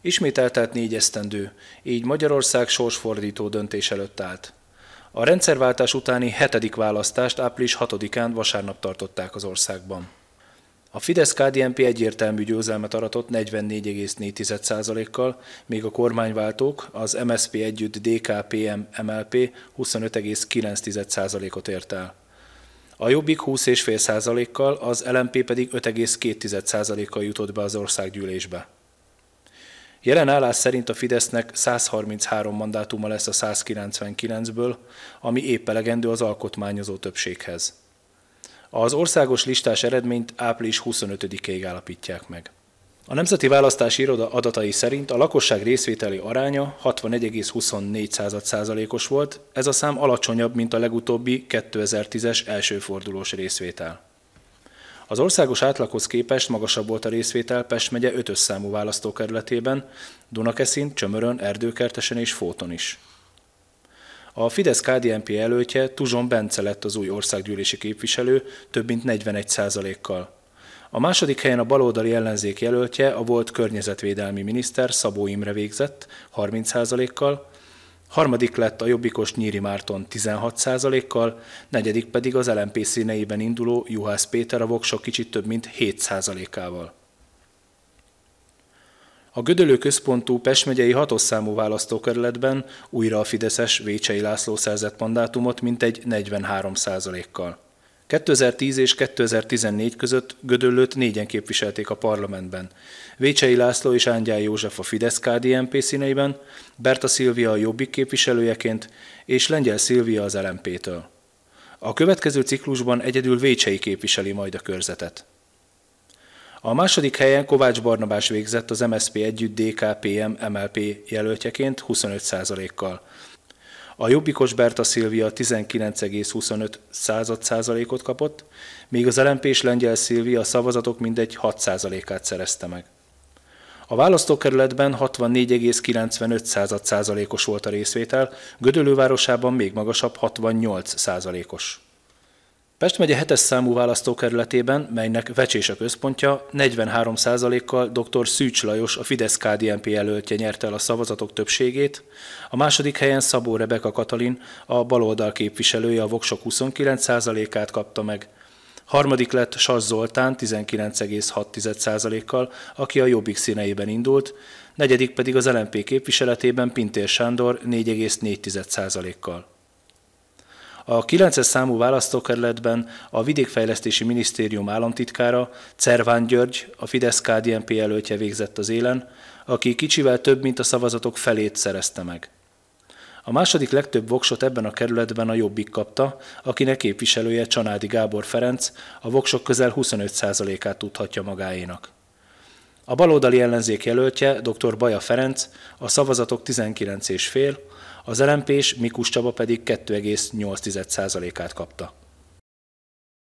Ismét eltelt négy esztendő, így Magyarország sorsfordító döntés előtt állt. A rendszerváltás utáni hetedik választást április 6-án vasárnap tartották az országban. A Fidesz-KDNP egyértelmű győzelmet aratott 44,4%-kal, míg a kormányváltók, az MSP együtt DKPM MLP 25,9%-ot ért el. A Jobbik 20,5%-kal, az LMP pedig 5,2%-kal jutott be az országgyűlésbe. Jelen állás szerint a Fidesznek 133 mandátuma lesz a 199-ből, ami épp elegendő az alkotmányozó többséghez. Az országos listás eredményt április 25-ig állapítják meg. A Nemzeti Választási Iroda adatai szerint a lakosság részvételi aránya 61,24%-os volt, ez a szám alacsonyabb, mint a legutóbbi 2010-es elsőfordulós részvétel. Az országos átlaghoz képest magasabb volt a részvétel Pest megye 5 számú választókerületében, Dunakeszin, Csömörön, Erdőkertesen és Fóton is. A fidesz KDNP előtje Tuzson Bence lett az új országgyűlési képviselő több mint 41 kal A második helyen a baloldali ellenzék jelöltje a volt környezetvédelmi miniszter Szabó Imre végzett 30 kal harmadik lett a jobbikos Nyíri Márton 16 kal negyedik pedig az LMP színeiben induló Juhász Péter a voksok kicsit több mint 7 kával a Gödölő központú Pest hatosszámú választókerületben újra a Fideszes Vécsei László szerzett mandátumot mintegy 43 kal 2010 és 2014 között Gödöllőt négyen képviselték a parlamentben. Vécsei László és Ángyál József a Fidesz KDNP színeiben, Berta Szilvia a Jobbik képviselőjeként és Lengyel Szilvia az LMP-től. A következő ciklusban egyedül Vécsei képviseli majd a körzetet. A második helyen Kovács Barnabás végzett az MSP együtt DKPM MLP jelöltjeként 25%-kal. A Jobbikos Berta Szilvia 19,25 század százalékot kapott, míg az LMP Lengyel Szilvia a szavazatok mindegy 6%-át szerezte meg. A választókerületben 64,95 század százalékos volt a részvétel, Gödöllővárosában még magasabb 68 százalékos. Pest megye 7 számú választókerületében, melynek Vecsés a központja, 43%-kal dr. Szűcs Lajos, a Fidesz-KDNP jelöltje nyerte el a szavazatok többségét, a második helyen Szabó Rebeka Katalin, a baloldal képviselője a voksok 29%-át kapta meg, Harmadik lett Sas Zoltán 19,6%-kal, aki a Jobbik színeiben indult, negyedik pedig az LNP képviseletében Pintér Sándor 4,4%-kal. A 9 számú választókerületben a Vidékfejlesztési Minisztérium államtitkára Cerván György, a fidesz KDNP jelöltje végzett az élen, aki kicsivel több, mint a szavazatok felét szerezte meg. A második legtöbb voksot ebben a kerületben a Jobbik kapta, akinek képviselője Csanádi Gábor Ferenc a voksok közel 25%-át tudhatja magáénak. A baloldali ellenzék jelöltje, dr. Baja Ferenc, a szavazatok 19,5, az lmp Mikus Csaba pedig 2,8%-át kapta.